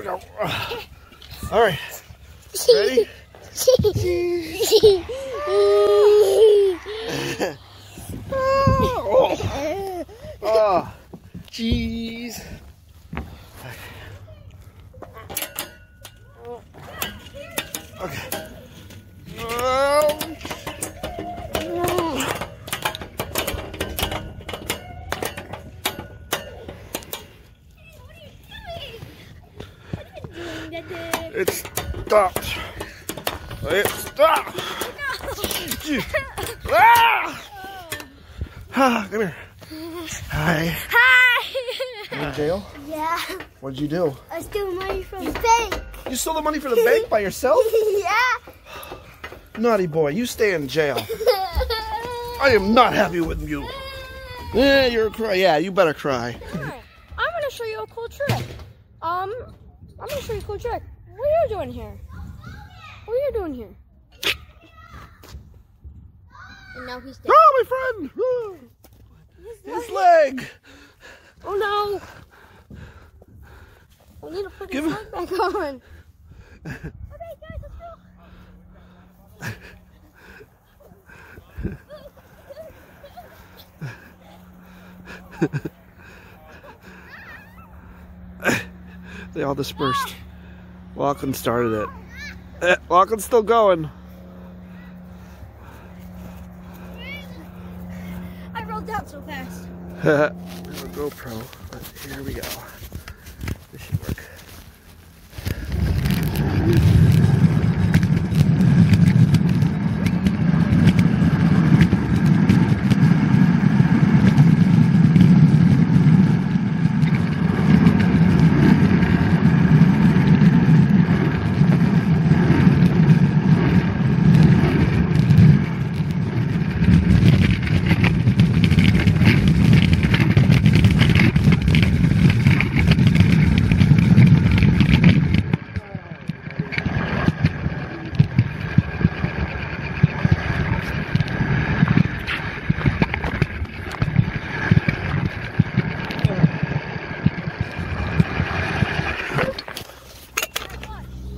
we go. All right. Ready? oh. oh. Jeez. Okay. Oh. It stopped. It stopped. Ah! Ah, come here. Hi. Hi. You in jail? Yeah. What'd you do? I stole money from the bank. You stole the money from the bank by yourself? yeah. Naughty boy, you stay in jail. I am not happy with you. Yeah, you're a cry. Yeah, you better cry. I'm gonna show you a cool trick. Um, I'm gonna show you a cool trick. What are you doing here? What are you doing here? And now he's dead. Oh, my friend! Oh, His leg! Oh no! We need to put Give his him- leg back on. Okay, guys, let's go. They all dispersed. Lachlan started it. Eh, Lachlan's still going. I rolled down so fast. we have a GoPro, but here we go.